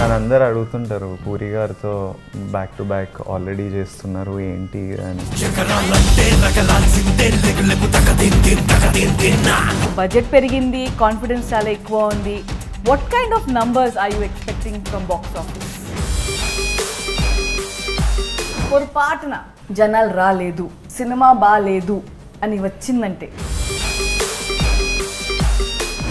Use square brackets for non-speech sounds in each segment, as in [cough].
నన్ను అందరు అడుగుతుంటారు పూరి గారితో బ్యాక్ టు బ్యాక్ ఆల్రెడీ చేస్తున్నారు ఏంటి అని. బడ్జెట్ పెరిగింది కాన్ఫిడెన్స్ చాలా ఎక్కువ ఉంది. What kind of numbers are you expecting from box office పొరపాటున జనాలు రాలేదు సినిమా బాగాలేదు అని వచ్చిందంటే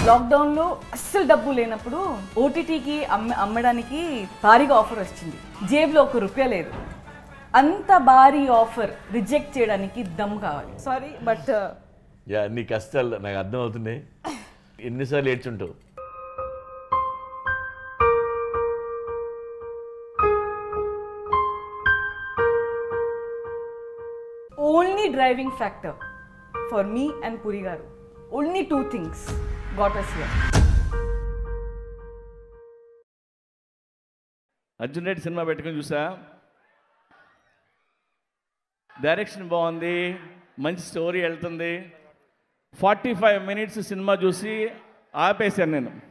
లాక్డౌన్లో అస్సలు డబ్బు లేనప్పుడు ఓటీటీకి అమ్మ అమ్మడానికి భారీగా ఆఫర్ వచ్చింది. జేబులో ఒక రూపాయ లేదు. అంత భారీ ఆఫర్ రిజెక్ట్ చేయడానికి దమ్ కావాలి. సారీ బట్ యా నీ కష్టాలు నాకు అర్థం అవుతున్నాయి ఎన్నిసార్లు ఏడ్చుంటావు? Only driving factor for me and Puri garu. Only two things got us here Arjun Reddy cinema పెట్టుకొని చూసా? డైరెక్షన్ బాగుంది మంచి స్టోరీ వెళ్తుంది. ఫార్టీ ఫైవ్ మినిట్స్ సినిమా చూసి ఆపేశాను నేను.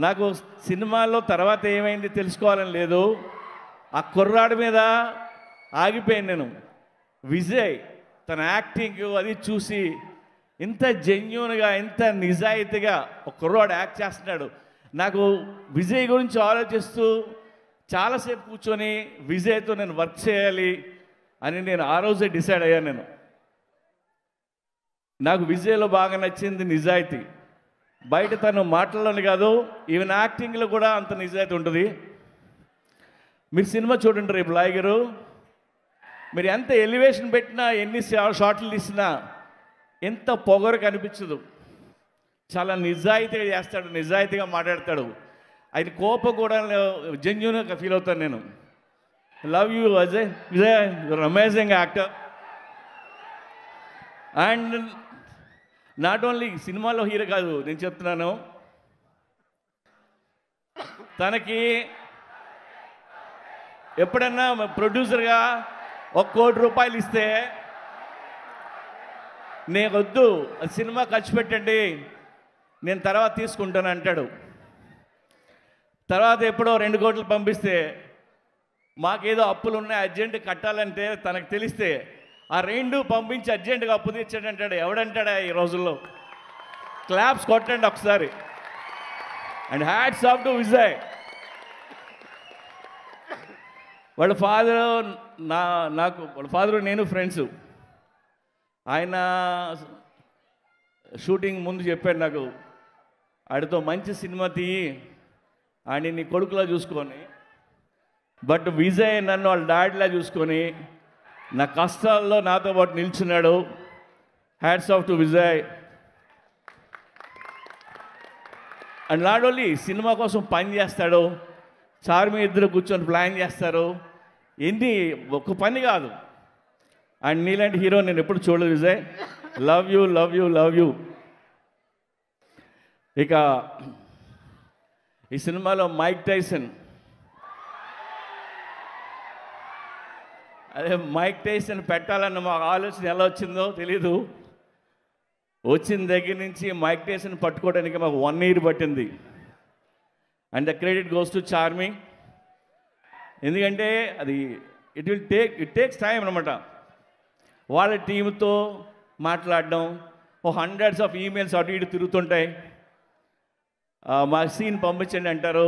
నాకు సినిమాలో తర్వాత ఏమైంది తెలుసుకోవాలని లేదు. ఆ కుర్రాడి మీద ఆగిపోయాను నేను. విజయ్ తన యాక్టింగ్ అది చూసి ఇంత జెన్యున్గా ఇంత నిజాయితీగా ఒక కుర్రాడు యాక్ట్ చేస్తున్నాడు. నాకు విజయ్ గురించి ఆలోచిస్తూ చాలాసేపు కూర్చొని విజయ్తో నేను వర్క్ చేయాలి అని నేను ఆ రోజే డిసైడ్ అయ్యాను నేను. నాకు విజయ్లో బాగా నచ్చింది నిజాయితీ. బయట తను మాటల్లోనే కాదు ఈవెన్ యాక్టింగ్లో కూడా అంత నిజాయితీ ఉంటుంది. మీరు సినిమా చూడండి రేపు లాయగరు మీరు ఎంత ఎలివేషన్ పెట్టినా ఎన్ని షార్ట్లు షాట్లు తీసినా ఎంత పొగరు కనిపించదు. చాలా నిజాయితీగా చేస్తాడు నిజాయితీగా మాట్లాడతాడు. ఆయన కోపం కూడా జెన్యున్గా ఫీల్ అవుతాను నేను. Love you Ajay Vijay your amazing actor and not only సినిమాలో హీరో కాదు నేను చెప్తున్నాను. తనకి ఎప్పుడన్నా ప్రొడ్యూసర్గా ఒక కోటి రూపాయలు ఇస్తే నేను వద్దు సినిమా ఖర్చు పెట్టండి. నేను తర్వాత తీసుకుంటాను అంటాడు. తర్వాత ఎప్పుడో రెండు కోట్లు పంపిస్తే మాకేదో అప్పులు ఉన్నాయి అర్జెంట్ కట్టాలంటే తనకు తెలిస్తే ఆ రెండు పంపించి అర్జెంటుగా అప్పు తీర్చాడంటాడు ఎవడంటాడా ఈ రోజుల్లో? క్లాప్స్ కొట్టండి ఒకసారి. And hats off to Vijay. వాళ్ళ ఫాదర్ నా నాకు వాళ్ళ ఫాదర్ నేను ఫ్రెండ్స్. ఆయన షూటింగ్ ముందు చెప్పాడు నాకు ఆడితో మంచి సినిమా తీయి ఆయన నీ కొడుకులా చూసుకొని బట్ విజయ్ నన్ను వాళ్ళ డాడీలా చూసుకొని నా కష్టాల్లో నాతో పాటు నిల్చున్నాడు. Hats off to Vijay. And not only cinema కోసం పని చేస్తాడు. చార్మి ఇద్దరు కూర్చొని ప్లాన్ చేస్తారు. ఎన్ని ఒక పని కాదు. అండ్ నీలాంటి హీరో నేను ఎప్పుడు చూడలేదు Vijay. Love you love you love you ఇక ఈ సినిమాలో మైక్ టైసన్. అదే మైక్ టైసన్ పెట్టాలన్న మా ఆలోచన ఎలా వచ్చిందో తెలీదు. వచ్చిన దగ్గర నుంచి మైక్ టైసన్ పట్టుకోవడానికి మాకు వన్ ఇయర్ పట్టింది. And the credit goes to charming ఎందుకంటే అది it will take it takes time అనమాట వాళ్ళ టీంతో మాట్లాడడం. ఓ హండ్రెడ్స్ ఆఫ్ ఈమెయిల్స్ అటు ఇటు తిరుగుతుంటాయి. మా సీన్ పంపించండి అంటారు.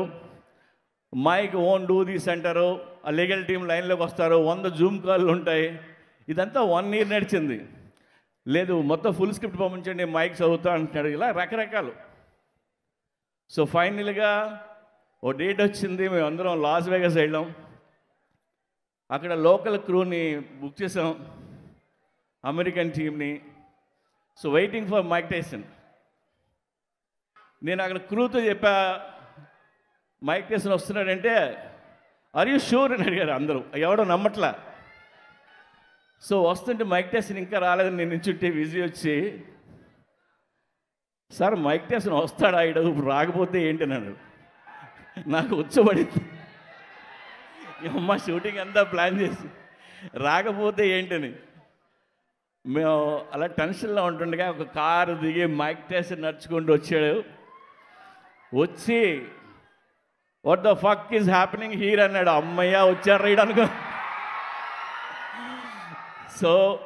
మైక్ ఓన్ డూ దీస్ అంటారు. ఆ లీగల్ టీం లైన్లోకి వస్తారు. వంద జూమ్ కాల్లు ఉంటాయి. ఇదంతా వన్ ఇయర్ నడిచింది. లేదు మొత్తం ఫుల్ స్క్రిప్ట్ పంపించండి మైక్ చదువుతా అంటున్నాడు. ఇలా రకరకాలు. సో ఫైనల్గా ఓ డేట్ వచ్చింది. మేము అందరం లాస్ వేగస్ వెళ్ళాం. అక్కడ లోకల్ క్రూని బుక్ చేసాం. అమెరికన్ టీమ్ని. So waiting for Mike Tyson నేను అక్కడ క్రూతో చెప్పా మైక్ టైసన్ వస్తున్నాడంటే ఆర్ యూ షూర్ అని అడిగారు అందరూ. ఎవడో నమ్మట్లా. సో వస్తుంటే మైక్ టైసన్ ఇంకా రాలేదని నేను చుట్టే బిజీ వచ్చి సార్ మైక్ టైసన్ వస్తాడా? ఇడు ఇప్పుడు రాకపోతే ఏంటి? అన్నాడు. నాకు వచ్చబడింది అమ్మ షూటింగ్ అంతా ప్లాన్ చేసి రాకపోతే ఏంటని? మేము అలా టెన్షన్లో ఉంటుండగా ఒక కారు దిగి మైక్ టైసన్ నడుచుకుంటూ వచ్చాడు. వచ్చి what the fuck is happening here అన్నాడు. అమ్మయ్య వచ్చారు రీడ్ అనుకో. సో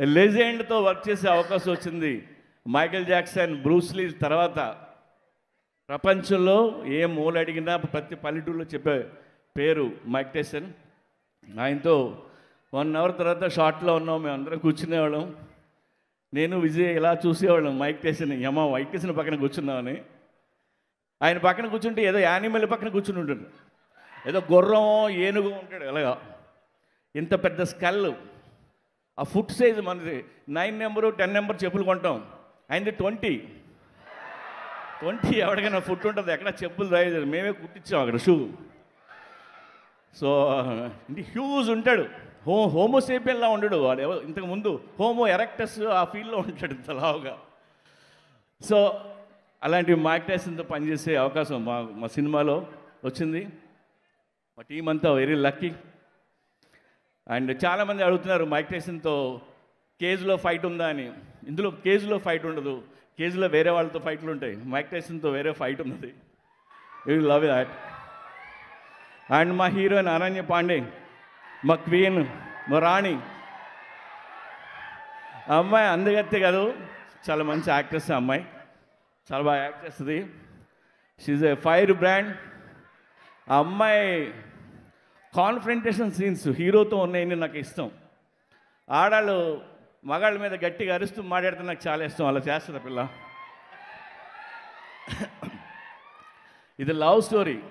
లెజెండ్తో వర్క్ చేసే అవకాశం వచ్చింది. మైకేల్ జాక్సన్ బ్రూస్లీ తర్వాత ప్రపంచంలో ఏ మూల అడిగినా ప్రతి పల్లెటూరులో చెప్పే పేరు మైక్ టైసన్. ఆయనతో వన్ అవర్ తర్వాత షార్ట్లో ఉన్నాం మేము అందరం కూర్చునేవాళ్ళం. నేను విజయ్ ఇలా చూసేవాళ్ళం మైక్ టైసన్ యమ మైక్ టేసిన పక్కన కూర్చున్నామని ఆయన పక్కన కూర్చుంటే ఏదో యానిమల్ పక్కన కూర్చుని ఉంటుంది ఏదో గుర్రం ఏనుగు ఉంటాడు ఇలాగా. ఇంత పెద్ద స్కల్. ఆ ఫుట్ సైజ్ మనది. నైన్ నెంబరు టెన్ నెంబర్ చెప్పులు కొంటాం. ఆయనది ట్వంటీ. ట్వంటీ ఎవరికైనా ఫుట్ ఉంటుంది ఎక్కడ చెప్పులు రాయలేదు. మేమే కుట్టించాం అక్కడ షూ. సో ఇంటి హ్యూజ్ ఉంటాడు. హో హోమోసేపియన్లా ఉండడు? వాడు ఎవరు? ఇంతకు ముందు హోమో ఎరెక్టస్ ఆ ఫీల్డ్లో ఉంటాడు ఇంత లావుగా సో అలాంటి మైక్ టైసన్తో పనిచేసే అవకాశం మా మా సినిమాలో వచ్చింది. మా టీం అంతా వెరీ లక్కీ. అండ్ చాలామంది అడుగుతున్నారు మైక్ టైసన్తో కేజీలో ఫైట్ ఉందా అని. ఇందులో కేజీలో ఫైట్ ఉండదు. కేజీలో వేరే వాళ్ళతో ఫైట్లు ఉంటాయి. మైక్ టైసన్తో వేరే ఫైట్ ఉన్నది. You love that. అండ్ మా హీరోయిన్ అనన్య పాండే. మా క్వీన్ మా రాణి ఆ అమ్మాయి అందగత్తే కాదు. చాలా మంచి యాక్ట్రెస్ ఆ అమ్మాయి. చాలా బాగా యాక్ట్ చేస్తుంది. షీజ్ ఏ ఫైర్ బ్రాండ్ ఆ అమ్మాయి కాన్ఫ్రంటేషన్ సీన్స్ హీరోతో ఉన్నాయని నాకు ఇష్టం. ఆడాళ్ళు మగాళ్ళ మీద గట్టిగా అరుస్తూ మాట్లాడితే నాకు చాలా ఇష్టం. అలా చేస్తుంది పిల్ల? ఇది లవ్ స్టోరీ.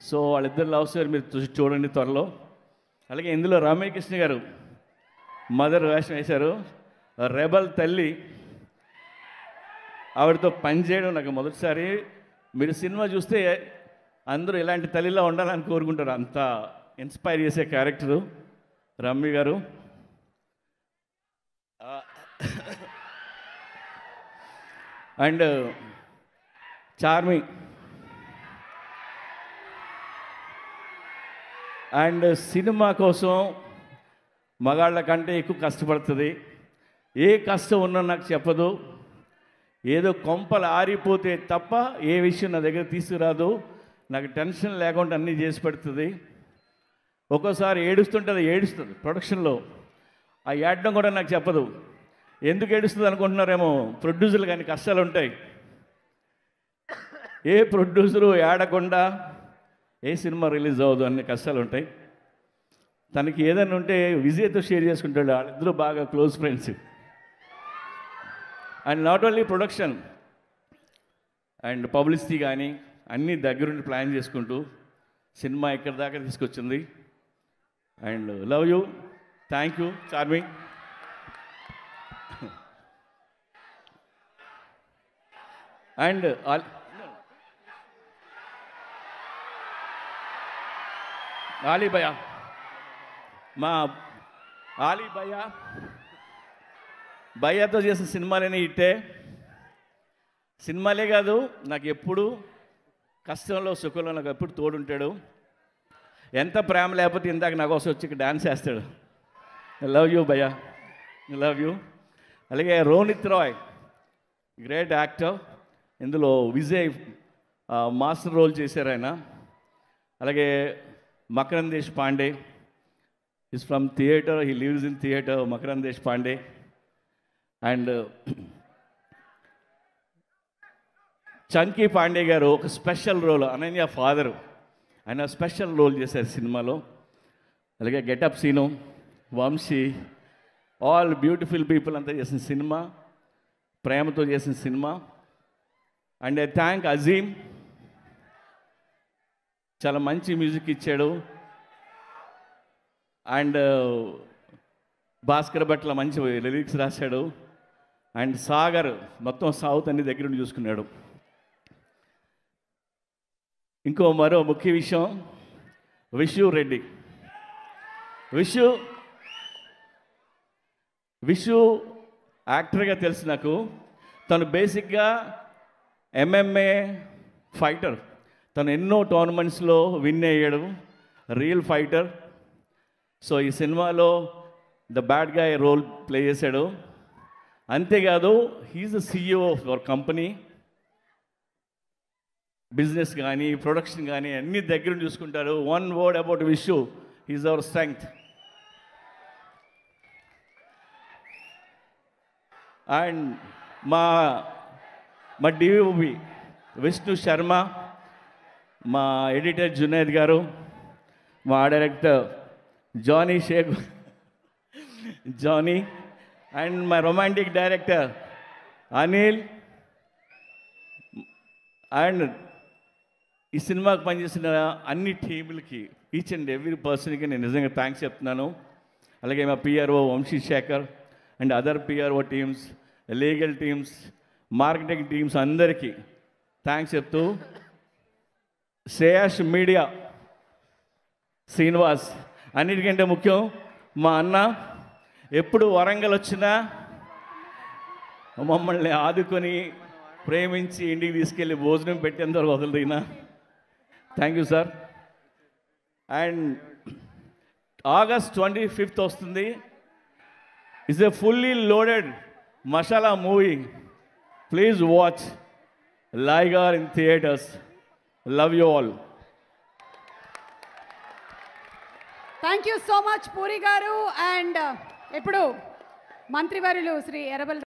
సో వాళ్ళిద్దరు లవ్ స్టోరీ మీరు చూసి చూడండి త్వరలో. అలాగే ఇందులో రామకృష్ణ గారు మదర్ వేషం వేశారు. రెబల్ తల్లి. ఆవిడతో పనిచేయడం నాకు మొదటిసారి. మీరు సినిమా చూస్తే అందరూ ఇలాంటి తల్లిలా ఉండాలని కోరుకుంటారు. అంత ఇన్స్పైర్ చేసే క్యారెక్టరు రమ్మి గారు. [coughs] And charming. అండ్ సినిమా కోసం మగాళ్ళ కంటే ఎక్కువ కష్టపడుతుంది. ఏ కష్టం ఉన్నా నాకు చెప్పదు. ఏదో కొంపలు ఆరిపోతే తప్ప ఏ విషయం నా దగ్గర తీసుకురాదు. నాకు టెన్షన్ లేకుండా అన్నీ చేసి పెడుతుంది. ఒక్కోసారి ఏడుస్తుంటుంది ఏడుస్తుంది ప్రొడక్షన్లో. ఆ ఏడడం కూడా నాకు చెప్పదు. ఎందుకు ఏడుస్తుంది అనుకుంటున్నారేమో ప్రొడ్యూసర్లు కానీ కష్టాలు ఉంటాయి. ఏ ప్రొడ్యూసరు ఏడకుండా ఏ సినిమా రిలీజ్ అవ్వదు అన్ని కష్టాలు ఉంటాయి తనకి ఏదైనా ఉంటే విజయ్తో షేర్ చేసుకుంటాడు. వాళ్ళిద్దరూ బాగా close friends. And not only production and publicity కానీ అన్నీ దగ్గరుండి ప్లాన్ చేసుకుంటూ సినిమా ఇక్కడ దాకా తీసుకొచ్చింది. And love you thank you charming and all భయ మా ఆలీ భయ భయ్యతో చేసిన సినిమాలనే ఇట్టే సినిమాలే కాదు నాకు ఎప్పుడు కష్టంలో సుఖంలో నాకు ఎప్పుడు తోడుంటాడు. ఎంత ప్రేమ లేకపోతే ఇందాక నా కోసం వచ్చి డాన్స్ చేస్తాడు. లవ్ యూ భయ్య. లవ్ యూ అలాగే రోనిత్ రాయ్ గ్రేట్ యాక్టర్. ఇందులో విజయ్ మాస్టర్ రోల్ చేశారు ఆయన. అలాగే Makarand Deshpande. Is from theatre he lives in theatre Makarand Deshpande. And Chunky Pandey garu ఒక స్పెషల్ రోల్ అనన్య ఫాదరు ఆయన స్పెషల్ రోల్ చేశారు సినిమాలో. అలాగే getup Seenu Vamsi all beautiful people అంతా చేసిన సినిమా ప్రేమతో చేసిన cinema. And I thank Azeem చాలా మంచి మ్యూజిక్ ఇచ్చాడు. అండ్ uh, భాస్కర్ భట్ల మంచి లిరిక్స్ రాశాడు. అండ్ సాగర్ మొత్తం సౌత్ అన్ని దగ్గర నుండి చూసుకున్నాడు. ఇంకో మరో ముఖ్య విషయం విషు రెడ్డి. విషు విషు యాక్టర్గా తెలుసు నాకు. తను బేసిక్గా ఎంఎంఏ ఫైటర్ తను ఎన్నో టోర్నమెంట్స్లో విన్ అయ్యాడు రియల్ ఫైటర్ సో ఈ సినిమాలో the bad guy role play చేశాడు. అంతేకాదు he's the CEO of your company business కానీ ప్రొడక్షన్ కానీ అన్ని దగ్గర చూసుకుంటారు. One word about Vishu is our strength and మా మా డివిఓబి విష్ణు శర్మ మా ఎడిటర్ జునేద్ గారు మా director Jani Shaik Jani and my romantic director Anil and ఈ సినిమాకి పనిచేసిన అన్ని టీములకి ఈచ్ అండ్ ఎవ్రీ పర్సన్కి నేను నిజంగా థ్యాంక్స్ చెప్తున్నాను. అలాగే మా PRO Vamshi Shekar and other PRO teams legal teams marketing teams అందరికీ థ్యాంక్స్ చెప్తూ శ్రేయాష్ మీడియా శ్రీనివాస్. అన్నిటికంటే ముఖ్యం మా అన్న ఎప్పుడు వరంగల్ వచ్చినా మమ్మల్ని ఆదుకొని ప్రేమించి ఇంటికి తీసుకెళ్ళి భోజనం పెట్టేందుకు వదలదైనా thank you sir and August twenty fifth వస్తుంది. Is a fully loaded masala movie please watch Liger in theatres love you all thank you so much Puri garu and ఇప్పుడు మంత్రివర్యులు శ్రీ ఎర్రబల్